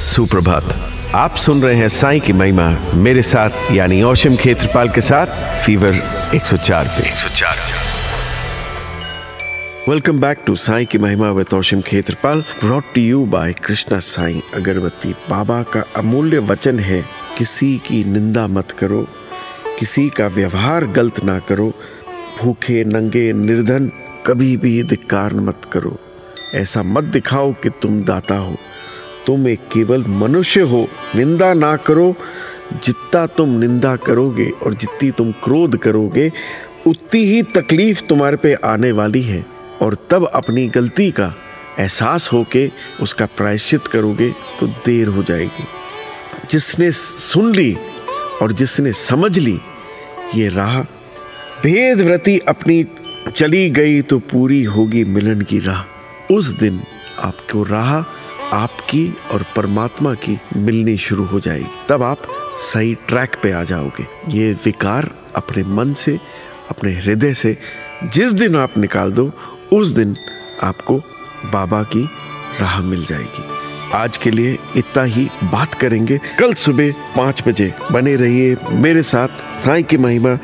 सुप्रभात। आप सुन रहे हैं साई की महिमा, मेरे साथ, यानी औशम खेत्रपाल के साथ, फीवर 104 पे। 104 वेलकम बैक टू साई की महिमा with Aushim Khetarpal brought to you by Krishna Sai, अगरबत्ती। बाबा का अमूल्य वचन है, किसी की निंदा मत करो, किसी का व्यवहार गलत ना करो, भूखे, नंगे, निर्धन, कभी भी धिक्कार मत करो। ऐसा मत दिखाओ कि तुम दाता हो। तुम एक केवल मनुष्य हो, निंदा ना करो। जितना तुम निंदा करोगे और जितनी तुम क्रोध करोगे, उतनी ही तकलीफ़ तुम्हारे पे आने वाली है। और तब अपनी गलती का एहसास होके उसका प्रायश्चित करोगे तो देर हो जाएगी। जिसने सुन ली और जिसने समझ ली, ये राह भेद व्रति अपनी चली गई तो पूरी होगी मिलन की राह। उस दिन आपको राह आपकी और परमात्मा की मिलनी शुरू हो जाएगी। तब आप सही ट्रैक पे आ जाओगे। ये विकार अपने मन से, अपने हृदय से, जिस दिन आप निकाल दो, उस दिन आपको बाबा की राह मिल जाएगी। आज के लिए इतना ही बात करेंगे। कल सुबह पाँच बजे बने रहिए मेरे साथ साई की महिमा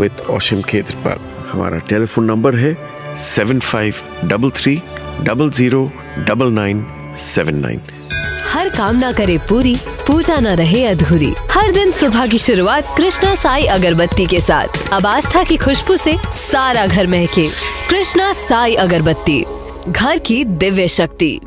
विद औशम खेत्रपाल हमारा टेलीफोन नंबर है seven five double three double zero double nine seven nine हर काम ना करे पूरी, पूजा ना रहे अधूरी। हर दिन सुबह की शुरुआत कृष्णा साई अगरबत्ती के साथ। अब आस्था की खुशबू से सारा घर महके। कृष्णा साई अगरबत्ती, घर की दिव्य शक्ति।